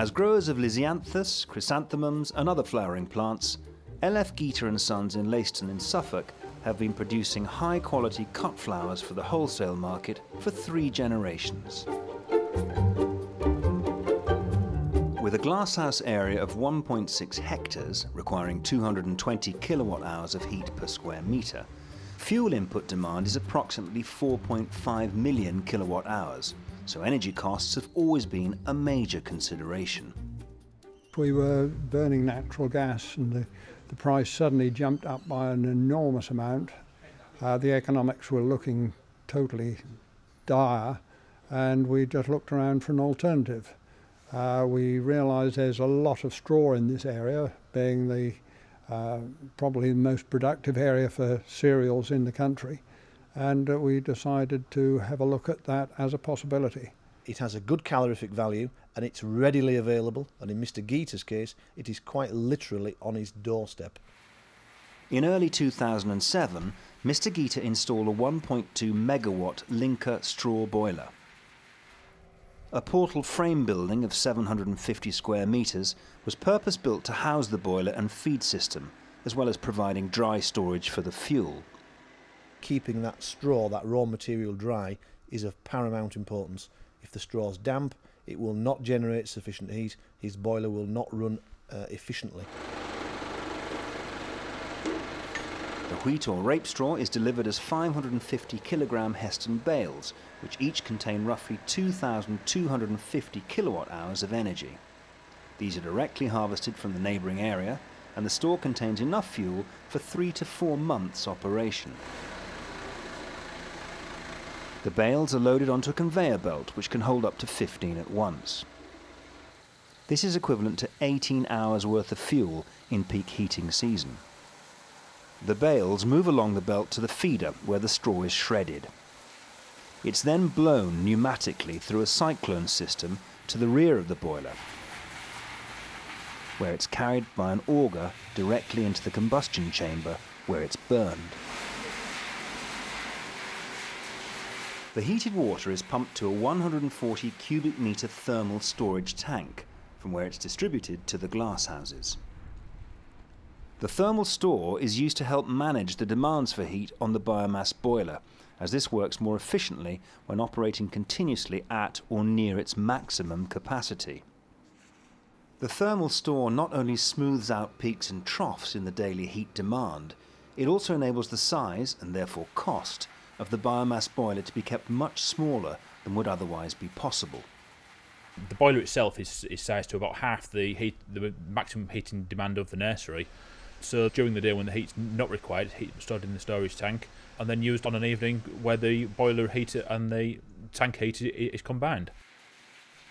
As growers of lisianthus, chrysanthemums and other flowering plants, LF Geater and Sons in Leiston in Suffolk have been producing high quality cut flowers for the wholesale market for three generations. With a glasshouse area of 1.6 hectares, requiring 220 kilowatt hours of heat per square metre, fuel input demand is approximately 4.5 million kilowatt hours, so energy costs have always been a major consideration. We were burning natural gas and the, the price suddenly jumped up by an enormous amount. Uh, the economics were looking totally dire and we just looked around for an alternative. Uh, we realised there's a lot of straw in this area, being the uh, probably the most productive area for cereals in the country and uh, we decided to have a look at that as a possibility. It has a good calorific value and it's readily available and in Mr Geater's case it is quite literally on his doorstep. In early 2007, Mr Geater installed a 1.2 megawatt Linka straw boiler. A portal frame building of 750 square metres was purpose built to house the boiler and feed system, as well as providing dry storage for the fuel keeping that straw, that raw material dry, is of paramount importance. If the straw's damp, it will not generate sufficient heat, his boiler will not run uh, efficiently. The wheat or rape straw is delivered as 550 kilogram Hesston bales, which each contain roughly 2,250 kilowatt hours of energy. These are directly harvested from the neighbouring area, and the store contains enough fuel for three to four months operation. The bales are loaded onto a conveyor belt which can hold up to 15 at once. This is equivalent to 18 hours worth of fuel in peak heating season. The bales move along the belt to the feeder where the straw is shredded. It's then blown pneumatically through a cyclone system to the rear of the boiler, where it's carried by an auger directly into the combustion chamber where it's burned. The heated water is pumped to a 140 cubic metre thermal storage tank, from where it's distributed to the glasshouses. The thermal store is used to help manage the demands for heat on the biomass boiler, as this works more efficiently when operating continuously at or near its maximum capacity. The thermal store not only smooths out peaks and troughs in the daily heat demand, it also enables the size, and therefore cost, of the biomass boiler to be kept much smaller than would otherwise be possible. The boiler itself is, is sized to about half the heat, the maximum heating demand of the nursery. So during the day when the heat's not required, heat stored in the storage tank, and then used on an evening where the boiler heater and the tank heat is combined.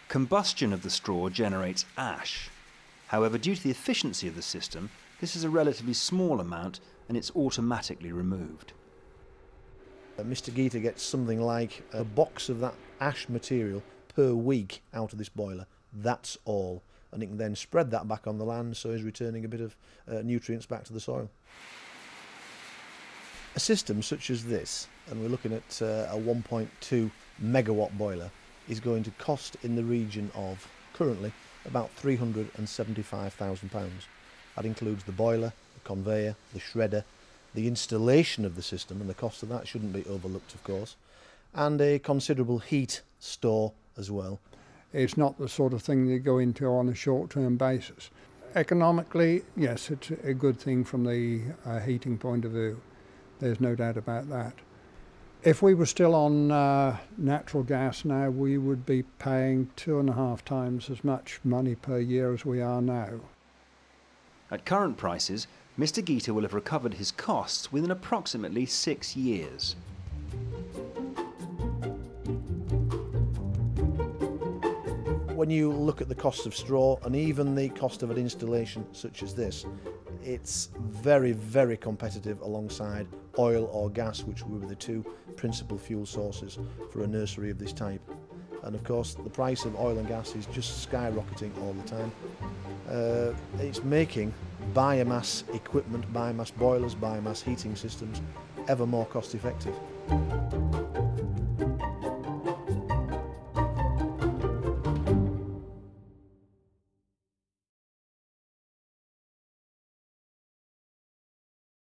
Combustion of the straw generates ash. However, due to the efficiency of the system, this is a relatively small amount and it's automatically removed. Uh, Mr Geater gets something like a box of that ash material per week out of this boiler. That's all. And he can then spread that back on the land so he's returning a bit of uh, nutrients back to the soil. A system such as this, and we're looking at uh, a 1.2 megawatt boiler, is going to cost in the region of currently about £375,000. That includes the boiler, the conveyor, the shredder, the installation of the system, and the cost of that shouldn't be overlooked, of course, and a considerable heat store as well. It's not the sort of thing you go into on a short term basis. Economically, yes, it's a good thing from the uh, heating point of view. There's no doubt about that. If we were still on uh, natural gas now, we would be paying two and a half times as much money per year as we are now. At current prices, Mr. Geater will have recovered his costs within approximately six years. When you look at the cost of straw and even the cost of an installation such as this, it's very, very competitive alongside oil or gas, which were the two principal fuel sources for a nursery of this type. And of course, the price of oil and gas is just skyrocketing all the time. Uh, it's making biomass equipment, biomass boilers, biomass heating systems ever more cost effective.